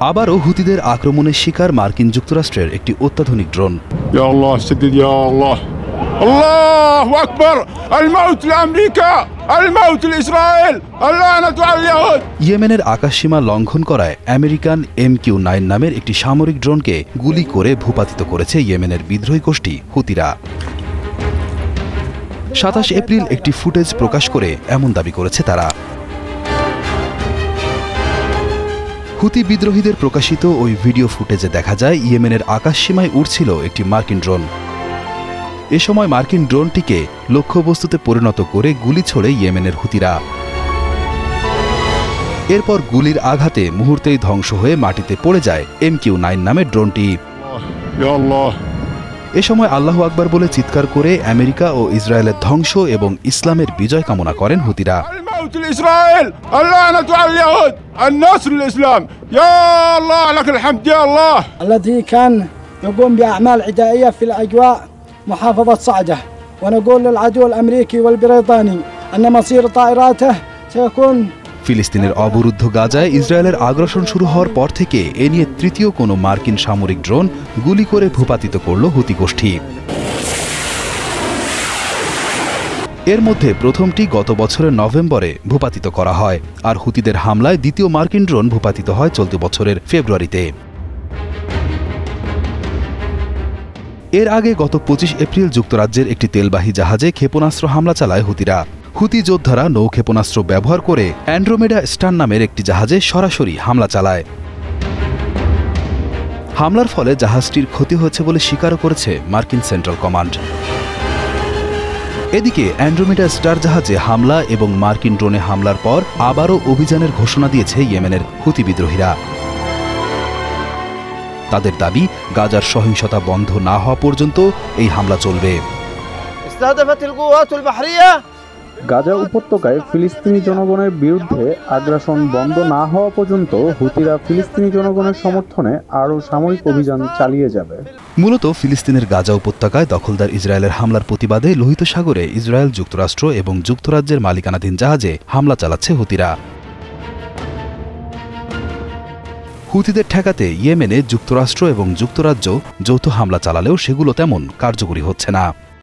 আবারও হুতিদের আক্রমণের শিকার মার্কিন যুক্তরাষ্ট্রের একটি অত্যাধুনিক ড্রোন يا الله سدد يا الله الله اكبر الموت لامريكا الموت لاسرائيل اللعنه على اليهود ইয়েমেনের আকাশসীমা লঙ্ঘন করায় আমেরিকান এম কিউ নাইন নামের একটি সামরিক ড্রোনকে গুলি করে ভূপাতিত করেছে ইয়েমেনের বিদ্রোহী গোষ্ঠী হুতিরা সাতাশ এপ্রিল একটি ফুটেজ প্রকাশ করে এমন দাবি করেছে তারা হুতি বিদ্রোহীদের প্রকাশিত ওই ভিডিও ফুটেজে দেখা যায় ইয়েমেনের আকাশসীমায় উড়ছিল একটি মার্কিন ড্রোন। এ সময় মার্কিন ড্রোনটিকে লক্ষ্যবস্তুতে পরিণত করে গুলি ছোড়ে ইয়েমেনের হুতিরা। এরপর গুলির আঘাতে মুহূর্তেই ধ্বংস হয়ে মাটিতে পড়ে যায় এম কিউ নাইন নামের ড্রোনটি। এ সময় আল্লাহ আকবার বলে চিৎকার করে আমেরিকা ও ইসরায়েলের ধ্বংস এবং ইসলামের বিজয় কামনা করেন হুতিরা। الموت لاسرائيل اللعنه على اليهود النصر للاسلام يا الله لك الحمد يا الله الذي كان يقوم بأعمال عدائية في الأجواء محافظة صعدة ونقول للعدو الأمريكي والبريطاني أن مصير طائراته سيكون ফিলিস্তিনের অবরুদ্ধ গাজায় ইসরায়েলের আগ্রাসন শুরু হওয়ার পর থেকে এ নিয়ে তৃতীয় কোনো মার্কিন সামরিক ড্রোন গুলি করে ভূপাতিত করল হুতি গোষ্ঠী এর মধ্যে প্রথমটি গত বছরের নভেম্বরে ভূপাতিত করা হয়, আর হুতিদের হামলায় দ্বিতীয় মার্কিন ড্রোন ভূপাতিত হয় চলতি বছরের ফেব্রুয়ারিতে। এর আগে গত পঁচিশ এপ্রিল যুক্তরাজ্যের একটি তেলবাহী জাহাজে ক্ষেপণাস্ত্র হামলা চালায় হুতিরা। হুতি যোদ্ধারা নৌ ক্ষেপণাস্ত্র ব্যবহার করে অ্যান্ড্রোমেডা স্টার নামের একটি জাহাজে সরাসরি হামলা চালায়। হামলার ফলে জাহাজটির ক্ষতি হয়েছে বলে স্বীকারও করেছে মার্কিন সেন্ট্রাল কমান্ড। এদিকে অ্যান্ড্রোমিটা স্টার জাহাজে হামলা এবং মার্কিন ড্রোনে হামলার পর আবারও অভিযানের ঘোষণা দিয়েছে ইয়েমেনের হুতি বিদ্রোহীরা। তাদের দাবি, গাজার সহিংসতা বন্ধ না হওয়া পর্যন্ত এই হামলা চলবে। গাজা উপত্যকায় ফিলিস্তিনি জনগণের বিরুদ্ধে আগ্রাসন বন্ধ না হওয়া পর্যন্ত হুতিরা ফিলিস্তিনি জনগণের সমর্থনে আরও সামরিক অভিযান চালিয়ে যাবে। মূলত ফিলিস্তিনের গাজা উপত্যকায় দখলদার ইসরায়েলের হামলার প্রতিবাদে লোহিত সাগরে ইসরায়েল যুক্তরাষ্ট্র এবং যুক্তরাজ্যের মালিকানাধীন জাহাজে হামলা চালাচ্ছে হুতিরা। হুতিদের ঠেকাতে ইয়েমেনে যুক্তরাষ্ট্র এবং যুক্তরাজ্য যৌথ হামলা চালালেও সেগুলো তেমন কার্যকরী হচ্ছে না।